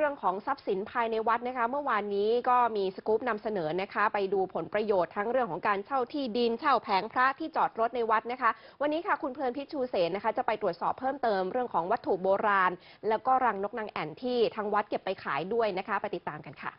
รื่องของทรัพย์สินภายในวัดนะคะ เมื่อวานนี้ก็มีสกู๊ปนำเสนอนะคะ ไปดูผลประโยชน์ทั้งเรื่องของการเช่าที่ดิน เช่าแผงพระที่จอดรถในวัดนะคะ วันนี้ค่ะคุณเพลินพิชชูเสนนะคะ จะไปตรวจสอบเพิ่มเติมเรื่องของวัตถุโบราณ แล้วก็รังนกนางแอ่นที่ทางวัดเก็บไปขายด้วยนะคะ ไปติดตามกันค่ะ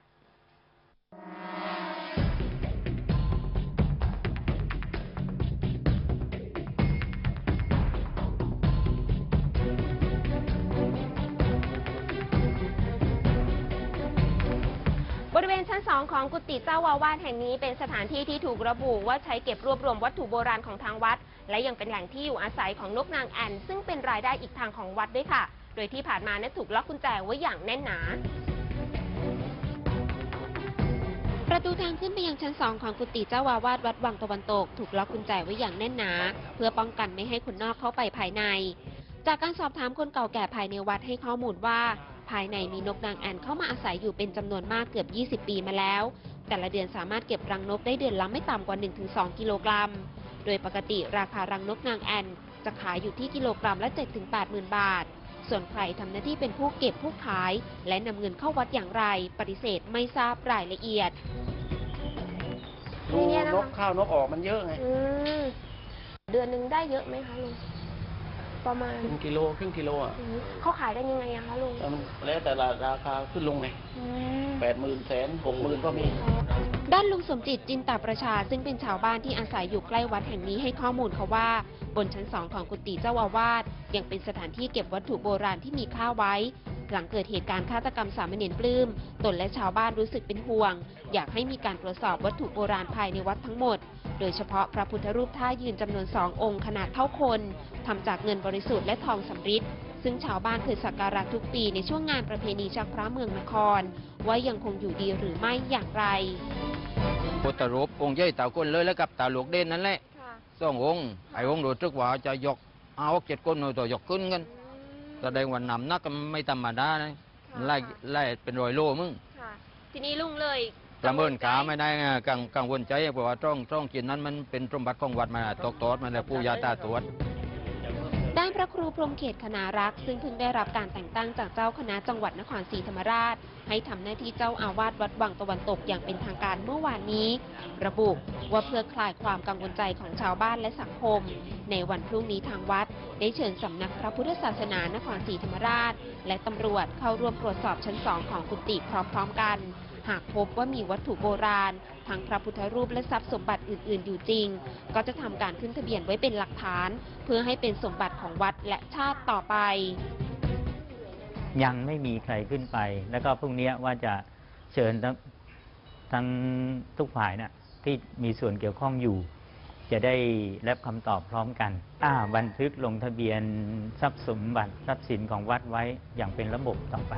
2 ของกุฏิเจ้าอาวาสแห่งนี้เป็นสถานที่ที่ถูกระบุว่าใช้เก็บรวบรวมวัตถุโบราณของทางวัด และยังเป็นแหล่งที่อยู่อาศัยของนกนางแอ่น ซึ่งเป็นรายได้อีกทางของวัดด้วยค่ะ โดยที่ผ่านมานั้นถูกล็อกกุญแจไว้อย่างแน่นหนา ประตูทางขึ้นไปยังชั้น2ของกุฏิเจ้าอาวาสวัดวังตะวันตก ถูกล็อกกุญแจไว้อย่างแน่นหนา เพื่อป้องกันไม่ให้คนนอกเข้าไปภายในจากการสอบถามคนเก่าแก่ภายในวัดให้ข้อมูลว่า ภายในมีนกนางแอ่นเข้ามาอาศัยอยู่เป็นจำนวนมากเกือบ 20 ปีมาแล้ว แต่ละเดือนสามารถเก็บรังนกได้เดือนละไม่ต่ำกว่า 1-2 กิโลกรัม โดยปกติราคารังนกนางแอ่นจะขายอยู่ที่กิโลกรัมละ 7-8หมื่นบาท ส่วนใครทำหน้าที่เป็นผู้เก็บผู้ขาย และนำเงินเข้าวัดอย่างไร ปฏิเสธไม่ทราบรายละเอียดดูเนี่ยนะคะนกข้าวนกออกมันเยอะไง อืมเดือนหนึ่งได้เยอะไหมคะลุง ประมาณครึ่งกิโลครึ่งกิโลอะอืมเขาขายกันยังไงอะคะลุงแต่มันแล้วแต่ละราคาขึ้นลงไงอืม แปดหมื่นแสนหกหมื่นก็มี ด้านลุงสมจิตจินตประชาซึ่งเป็นชาวบ้านที่อาศัยอยู่ใกล้วัดแห่งนี้ให้ข้อมูลเขาว่า บนชั้นสองของกุฏิเจ้าอาวาสยังเป็นสถานที่เก็บวัตถุโบราณที่มีค่าไว้ หลังเกิดเหตุการณ์ฆาตกรรมสามเณรปลื้ม ตนและชาวบ้านรู้สึกเป็นห่วง อยากให้มีการตรวจสอบวัตถุโบราณภายในวัดทั้งหมด โดยเฉพาะพระพุทธรูปท่ายืนจำนวนสององค์ขนาดเท่าคน ทำจากเงินบริสุทธิ์และทองสำริดซึ่งชาวบ้านเคยสักการะทุกปีในช่วงงานประเพณีชักพระเมืองนคร ว่ายังคงอยู่ดีหรือไม่อย่างไรพุทธรูปองค์ใหญ่ตาก้นเลยแล้วกับตาหลวกเด่นนั่นแหละสององค์ไอ้องค์รู้สึกว่าจะยกเอาเจ็ดก้นหน่อยตัวยกขึ้นกัน แสดงว่านำหนักก็ไม่ธรรมดานะไล่ไล่เป็นรอยโลมึงทีนี้ลุงเลยประเมินขาไม่ได้ไงกังกังวลใจเพราะว่าต้องต้องกินนั้นมันเป็นสมบัติของวัดมาตกตอดมาแล้วปู่ย่าตาตรวจ ด้านพระครูพรหมเขตคณารักษ์ซึ่งเพิ่งได้รับการแต่งตั้งจากเจ้าคณะจังหวัดนครศรีธรรมราช ให้ทำหน้าที่เจ้าอาวาสวัดวังตะวันตกอย่างเป็นทางการเมื่อวานนี้ ระบุว่าเพื่อคลายความกังวลใจของชาวบ้านและสังคม ในวันพรุ่งนี้ทางวัด ได้เชิญสำนักพระพุทธศาสนานครศรีธรรมราช และตำรวจเข้าร่วมตรวจสอบชั้นสองของกุฏิพร้อมๆกัน หากพบว่ามีวัตถุโบราณ ทั้งพระพุทธรูปและทรัพย์สมบัติอื่น ๆ อยู่จริง ก็จะทำการขึ้นทะเบียนไว้เป็นหลักฐาน เพื่อให้เป็นสมบัติของวัดและชาติต่อไป ยังไม่มีใครขึ้นไป แล้วก็พรุ่งนี้ว่าจะเชิญทั้งทั้งทุกฝ่ายนะ่ะ ที่มีส่วนเกี่ยวข้องอยู่ จะได้รับคำตอบพร้อมกันอ่าบันทึกลงทะเบียนทรัพย์สมบัติทรัพย์สินของวัดไว้อย่างเป็นระบบต่อไป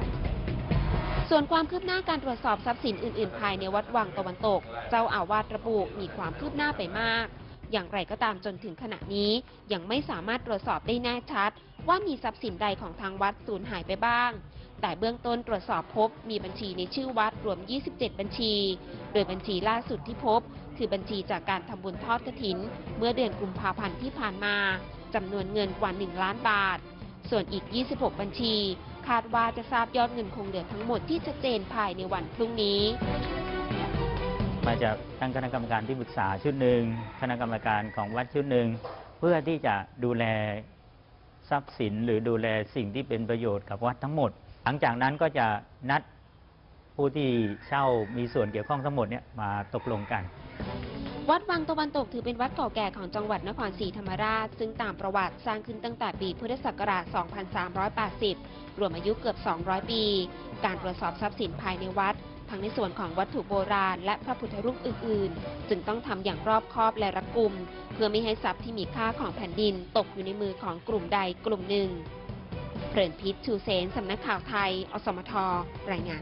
ส่วนความคืบหน้าการตรวจสอบทรัพย์สินอื่นๆ ภายในวัดวังตะวันตก เจ้าอาวาสระบุมีความคืบหน้าไปมาก อย่างไรก็ตามจนถึงขณะนี้ ยังไม่สามารถตรวจสอบได้แน่ชัด ว่ามีทรัพย์สินใดของทางวัดสูญหายไปบ้าง แต่เบื้องต้นตรวจสอบพบมีบัญชีในชื่อวัดรวม 27 บัญชี โดยบัญชีล่าสุดที่พบ คือบัญชีจากการทำบุญทอดกฐิน เมื่อเดือนกุมภาพันธ์ที่ผ่านมาจำนวนเงินกว่า 1 ล้านบาท ส่วนอีก 26 บัญชี คาดว่าจะทราบยอดเงินคงเหลือทั้งหมดที่ชัดเจนภายในวันพรุ่งนี้ มาจากทั้งคณะกรรมการที่ปรึกษาชุดหนึ่งคณะกรรมการของวัดชุดหนึ่งเพื่อที่จะดูแลทรัพย์สินหรือดูแลสิ่งที่เป็นประโยชน์กับวัดทั้งหมด หลังจากนั้นก็จะนัดผู้ที่เช่ามีส่วนเกี่ยวข้องทั้งหมดเนี่ยมาตกลงกัน วัดวังตะวันตกถือเป็นวัดเก่าแก่ของจังหวัดนครศรีธรรมราช ซึ่งตามประวัติสร้างขึ้นตั้งแต่ปีพุทธศักราช 2380 รวมอายุเกือบ 200 ปี การตรวจสอบทรัพย์สินภายในวัด ทั้งในส่วนของวัตถุโบราณ และพระพุทธรูปอื่น ๆ จึงต้องทำอย่างรอบคอบและรัดกุม เพื่อไม่ให้ทรัพย์ที่มีค่าของแผ่นดินตกอยู่ในมือของกลุ่มใดกลุ่มหนึ่ง เพลินพิษชูเสนสำนักข่าวไทย อสมทรายงาน